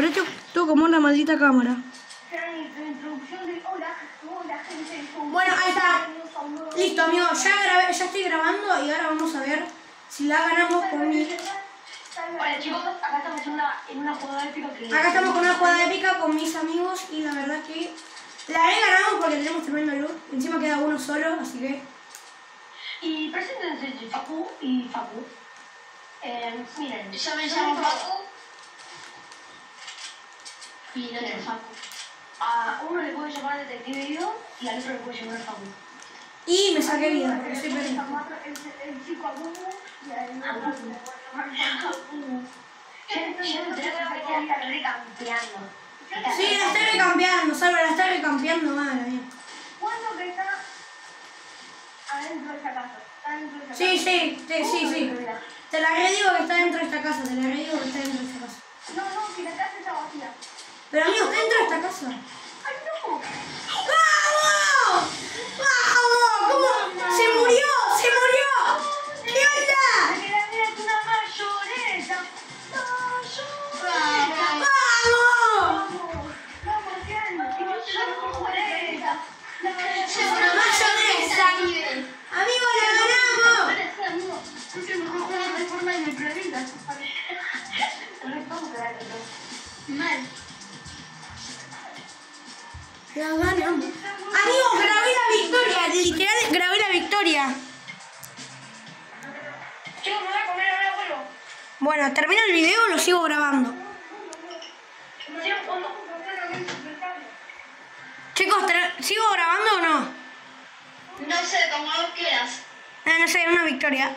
Por esto tengo como una maldita cámara. Bueno, ahí está. Listo, amigos. Ya, grabé, ya estoy grabando y ahora vamos a ver si la ganamos con mi... Bueno chicos, acá estamos en una, en una jugada épica que... Acá estamos con una jugada épica con mis amigos y la verdad que la he ganado porque tenemos tremendo luz. Encima queda uno solo, así que... Y preséntense Facu y Facu. Eh, miren, Yo me llamo Facu. Y no tengo Facu. A uno le puede llamar Detective Guido y al otro le puede llamar Facu. Y me saqué vida porque estoy perdido. Ya me enteré que me quería estar recampeando. Sí, la estoy recampeando, salvo la estoy recampeando, madre mía. Sí, sí, sí, sí, sí. Te la redigo que está dentro de esta casa, te la redigo que está dentro de esta casa. No, no, si la casa está vacía. Pero amigo, está dentro de esta casa. ¡Ay, no! ¡Vamos! ¡Vamos! ¿Cómo? ¡Se murió! ¡Se murió! ¿Qué onda? Mía es una mayonesa. Mayonesa. ¡Vamos! Vamos. Una mayonesa. Amigo, la ganamos. Es La ganamos. Amigo, grabé la victoria. Literal, grabé la victoria. Chicos, me voy a comer, ahora vuelvo. Bueno, termino el video lo sigo grabando. Chicos, ¿sigo grabando o no? No sé, como vos quieras. Ah, no sé, una victoria.